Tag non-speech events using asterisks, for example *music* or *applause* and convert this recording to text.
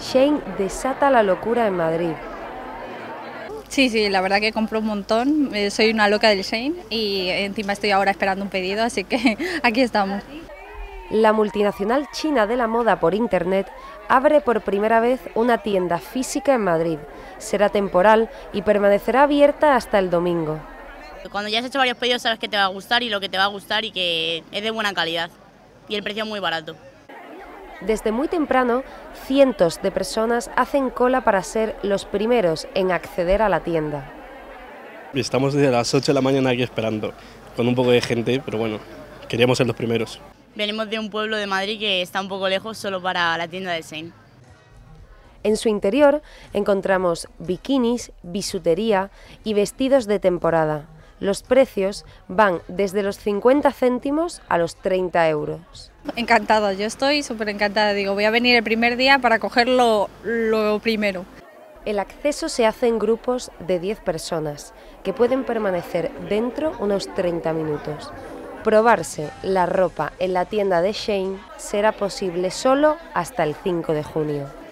Shane desata la locura en Madrid. Sí, sí, la verdad que compro un montón. Eh, soy una loca del Shane y encima estoy ahora esperando un pedido, así que *laughs* aquí estamos. La multinacional china de la moda por Internet abre por primera vez una tienda física en Madrid. Será temporal y permanecerá abierta hasta el domingo. Cuando ya has hecho varios pedidos sabes que te va a gustar y lo que te va a gustar y que es de buena calidad y el precio muy barato. Desde muy temprano, cientos de personas hacen cola para ser los primeros en acceder a la tienda. Estamos desde las 8 de la mañana aquí esperando, con un poco de gente, pero bueno, queríamos ser los primeros. Venimos de un pueblo de Madrid que está un poco lejos solo para la tienda de Sein. En su interior encontramos bikinis, bisutería y vestidos de temporada. Los precios van desde los 50 céntimos a los 30 euros. Encantada, yo estoy súper encantada. Digo, voy a venir el primer día para cogerlo lo primero. El acceso se hace en grupos de 10 personas que pueden permanecer dentro unos 30 minutos. Probarse la ropa en la tienda de Shane será posible solo hasta el 5 de junio.